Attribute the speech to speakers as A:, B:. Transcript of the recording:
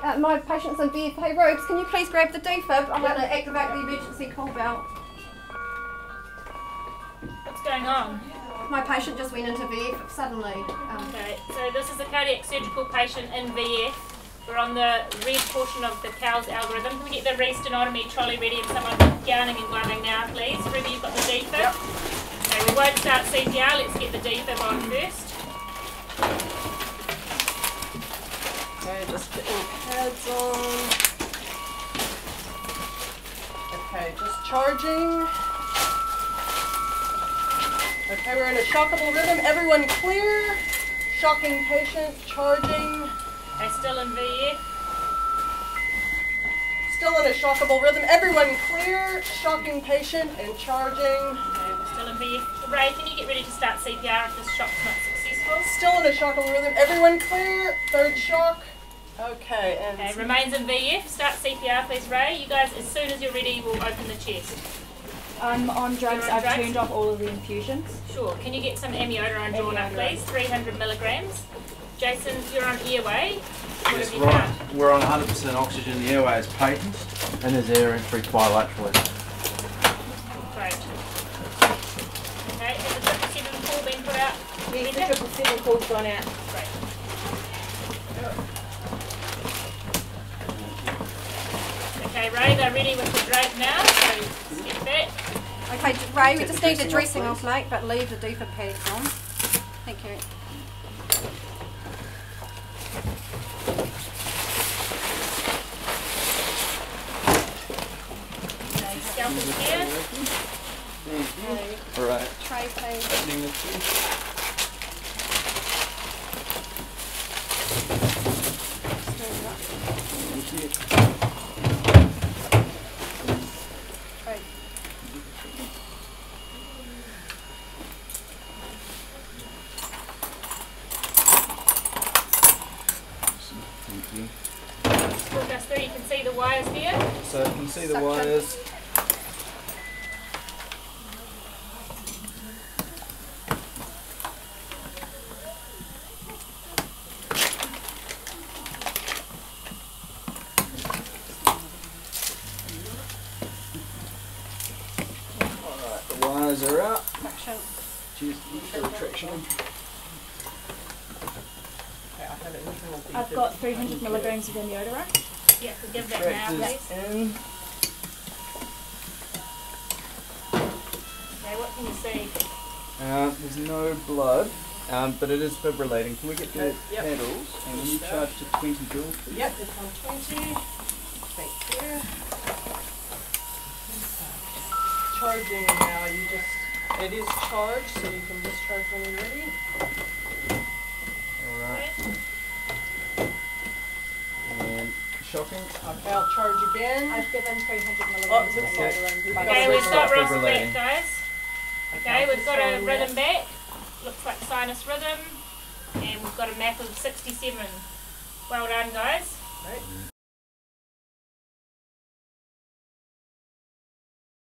A: pa- uh, my patient's in VF. Hey, Robes, can you please grab the defib? I'm going to activate the emergency call bell.
B: What's going on?
A: My patient just went into VF suddenly. Um,
B: Okay, so this is a cardiac surgical patient in VF. We're on the red portion of the CALS algorithm. Can we get the resternotomy trolley ready and someone gowning and gloving now, please? Ruby, you've got the defib? Okay, we won't start CPR. Let's get the defib on first.
C: Okay, just getting pads on. Okay, just charging. Okay, we're in a shockable rhythm. Everyone clear. Shocking patient, charging.
B: Okay, still in VF.
C: Still in a shockable rhythm. Everyone clear. Shocking patient and charging.
B: Okay, we're still in VF. Ray, can you get ready to start CPR if this shock's not successful?
C: Still in a shockable rhythm. Everyone clear. Third shock. Okay, and
B: Okay, remains in VF. Start CPR, please, Ray. You guys, as soon as you're ready, we'll open the chest.
D: I'm on drugs.
B: On
D: I've
B: drugs?
D: turned off all of the infusions.
B: Sure. Can you get some amiodarone drawn up, please? 300 milligrams. Jason, you're on airway. What
E: Yes,
B: have you
E: we're on,
B: found?
E: we're on 100% oxygen. The airway is patent and there's air entry bilaterally.
B: Great. Okay, has the 57 call been put out?
D: The
B: Linda?
D: triple seven call's gone out.
B: Okay, Ray, they're ready with the drape now, so skip that.
A: okay, Ray, we just
E: the
A: need the
E: dressing
A: dressing
E: off,
A: off, mate, but leave the defib pads on. Thank you.
B: Okay, scalpel here.
E: Alright,
A: Tray, please.
E: opening the chest. Thank you.
B: Walk us through, you can see the wires here.
E: So you can see the
A: Suction.
E: wires. Alright, the wires are out.
A: Suction.
E: Cheers for retraction.
C: Okay, I have it internal
D: I've got 300 milligrams of amiodarone.
B: Yeah, so give that now, please.
E: in.
B: Okay, what can you see?
E: Uh, there's no blood, um, but it is fibrillating. Can we get the
C: Okay, yep.
E: paddles? And will you charge to 20 joules, please?
C: Yep, it's on 20. Thank you. Charging now, you just, it is charged, so you can discharge when you're ready.
E: Alright. And shocking.
C: Okay, I'll charge again.
D: I've given 300
C: Oh,
D: milligrams of
C: okay.
D: amiodarone.
C: We've got
B: Okay,
C: a
B: we've
C: rhythm.
B: got
E: ROSC
B: back, guys. Okay, we've got a rhythm back. Looks like sinus rhythm. And we've got a map of 67. Well done, guys.
C: Right.